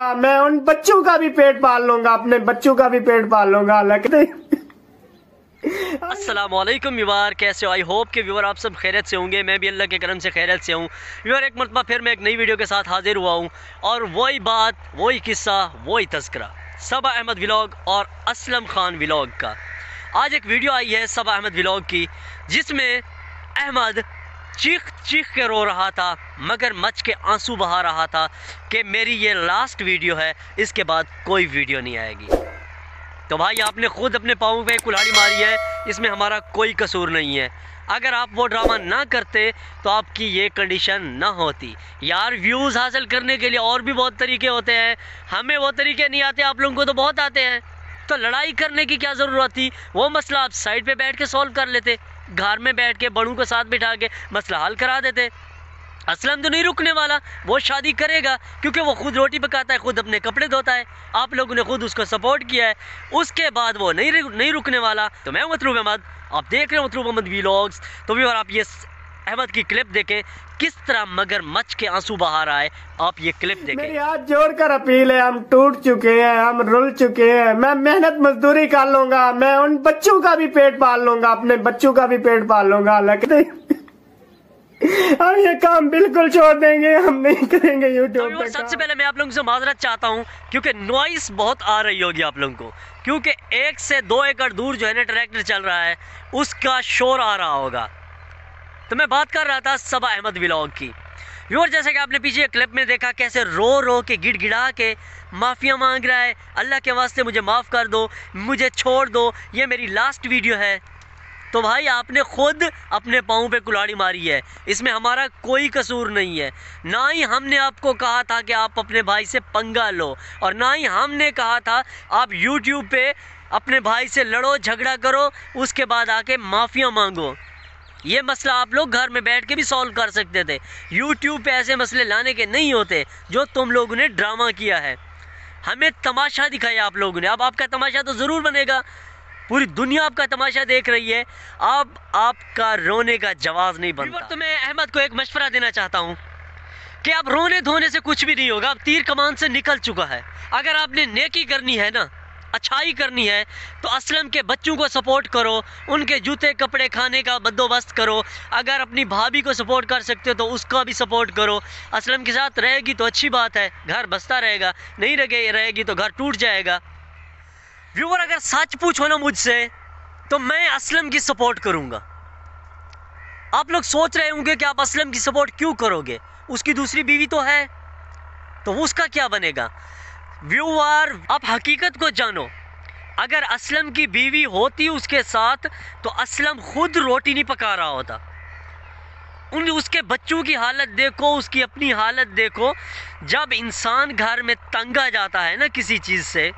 हाँ, मैं उन बच्चों का भी पेट पाल लूँगा अपने बच्चों का भी पेट पाल लूँगा लगते अस्सलाम वालेकुम व्यूवर कैसे हो? आई होप के व्यूवर आप सब खैरत से होंगे मैं भी अल्लाह के करम से खैरत से हूँ। व्यूवर एक मरतबा फिर मैं एक नई वीडियो के साथ हाजिर हुआ हूँ और वही बात वही किस्सा वही तस्करा सबा अहमद व्लॉग और असलम खान व्लॉग का। आज एक वीडियो आई है सबा अहमद व्लॉग की जिसमें अहमद चीख चीख के रो रहा था, मगर मच के आँसू बहा रहा था कि मेरी ये लास्ट वीडियो है, इसके बाद कोई वीडियो नहीं आएगी। तो भाई, आपने खुद अपने पाँव पे कुल्हाड़ी मारी है, इसमें हमारा कोई कसूर नहीं है। अगर आप वो ड्रामा ना करते तो आपकी ये कंडीशन ना होती। यार व्यूज़ हासिल करने के लिए और भी बहुत तरीके होते हैं। हमें वो तरीके नहीं आते, आप लोगों को तो बहुत आते हैं। तो लड़ाई करने की क्या ज़रूरत थी? वो मसला आप साइड पे बैठ के सॉल्व कर लेते। घर में बैठ के बड़ों को साथ बिठा के मसला हल करा देते। असलम तो नहीं रुकने वाला, वो शादी करेगा, क्योंकि वो खुद रोटी पकाता है, खुद अपने कपड़े धोता है। आप लोगों ने खुद उसको सपोर्ट किया है। उसके बाद वो नहीं नहीं रुकने वाला। तो मैं मतलूब अहमद, आप देख रहे हो मतलूब अहमद वीलॉग्स तो भी और आप ये अहमद की क्लिप देखे किस तरह मगर मच के आँसू बहा रहा है आप ये क्लिप देखें। मेरी हाथ जोड़कर अपील है हम टूट चुके हैं हम रुल चुके हैं। मैं मेहनत मजदूरी कर लूँगा मैं उन बच्चों का भी पेट पाल लूँगा अपने बच्चों का भी पेट पाल लूँगा लगते हम ये काम बिल्कुल छोड़ देंगे हम नहीं करेंगे यूट्यूब तो सबसे पहले मैं आप लोगों से माजरत चाहता हूँ क्योंकि नॉइस बहुत आ रही होगी आप लोगों को क्योंकि एक से दो एकड़ दूर जो है ना ट्रैक्टर चल रहा है उसका शोर आ रहा होगा। तो मैं बात कर रहा था सबा अहमद व्लॉग की। व्यूअर जैसे कि आपने पीछे क्लिप में देखा कैसे रो रो के, गिड़गिड़ा के माफ़िया मांग रहा है, अल्लाह के वास्ते मुझे माफ़ कर दो, मुझे छोड़ दो, ये मेरी लास्ट वीडियो है। तो भाई आपने खुद अपने पाँव पे कुल्हाड़ी मारी है, इसमें हमारा कोई कसूर नहीं है। ना ही हमने आपको कहा था कि आप अपने भाई से पंगा लो, और ना ही हमने कहा था आप यूट्यूब पे अपने भाई से लड़ो, झगड़ा करो, उसके बाद आके माफ़िया मांगो। ये मसला आप लोग घर में बैठ के भी सॉल्व कर सकते थे। यूट्यूब पे ऐसे मसले लाने के नहीं होते, जो तुम लोगों ने ड्रामा किया है। हमें तमाशा दिखाया आप लोगों ने। अब आपका तमाशा तो ज़रूर बनेगा। पूरी दुनिया आपका तमाशा देख रही है। अब आपका रोने का जवाब नहीं बनता। तो मैं अहमद को एक मशवरा देना चाहता हूँ कि अब रोने धोने से कुछ भी नहीं होगा। अब तीर कमान से निकल चुका है। अगर आपने नेकी करनी है ना अच्छाई करनी है तो असलम के बच्चों को सपोर्ट करो, उनके जूते, कपड़े, खाने का बंदोबस्त करो। अगर अपनी भाभी को सपोर्ट कर सकते हो तो उसका भी सपोर्ट करो। असलम के साथ रहेगी तो अच्छी बात है, घर बसता रहेगा, नहीं रहे रहेगी तो घर टूट जाएगा। व्यूवर अगर सच पूछो ना मुझसे तो मैं असलम की सपोर्ट करूँगा। आप लोग सोच रहे होंगे कि आप असलम की सपोर्ट क्यों करोगे? उसकी दूसरी बीवी तो है तो उसका क्या बनेगा? व्यूवर अब हकीकत को जानो। अगर असलम की बीवी होती उसके साथ तो असलम खुद रोटी नहीं पका रहा होता। उन, उसके बच्चों की हालत देखो, उसकी अपनी हालत देखो। जब इंसान घर में तंग आ जाता है ना किसी चीज़ से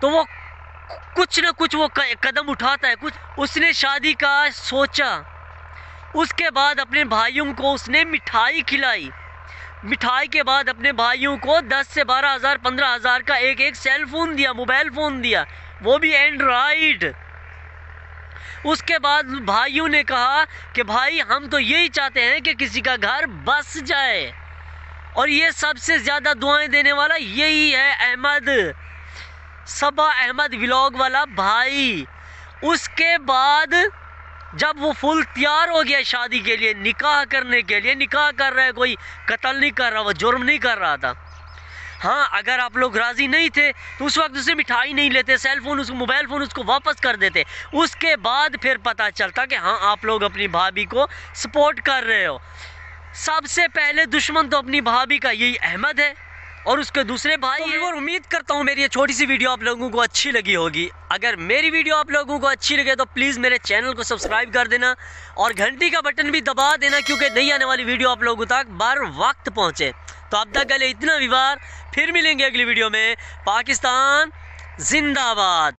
तो वो कुछ ना कुछ वो कदम उठाता है। कुछ, उसने शादी का सोचा। उसके बाद अपने भाइयों को उसने मिठाई खिलाई। मिठाई के बाद अपने भाइयों को दस से बारह हज़ार, पंद्रह हज़ार का एक एक सेल फ़ोन दिया मोबाइल फ़ोन दिया। वो भी एंड्राइड उसके बाद भाइयों ने कहा कि भाई, हम तो यही चाहते हैं कि किसी का घर बस जाए। और ये सबसे ज़्यादा दुआएँ देने वाला यही है अहमद। सबा अहमद व्लॉग वाला भाई। उसके बाद जब वो फुल तैयार हो गया शादी के लिए, निकाह करने के लिए, निकाह कर रहा है कोई, कत्ल नहीं कर रहा, वो जुर्म नहीं कर रहा था। हाँ अगर आप लोग राज़ी नहीं थे तो उस वक्त उसे मिठाई नहीं लेते सेल फ़ोन उसको मोबाइल फ़ोन उसको वापस कर देते। उसके बाद फिर पता चलता कि हाँ आप लोग अपनी भाभी को सपोर्ट कर रहे हो। सबसे पहले दुश्मन तो अपनी भाभी का यही अहमद है। और उसके दूसरे भाई तो और उम्मीद करता हूँ मेरी ये छोटी सी वीडियो आप लोगों को अच्छी लगी होगी। अगर मेरी वीडियो आप लोगों को अच्छी लगे तो प्लीज़ मेरे चैनल को सब्सक्राइब कर देना और घंटी का बटन भी दबा देना क्योंकि नई आने वाली वीडियो आप लोगों तक बार वक्त पहुँचे। तो अब तक गले इतना विवार फिर मिलेंगे अगली वीडियो में। पाकिस्तान जिंदाबाद।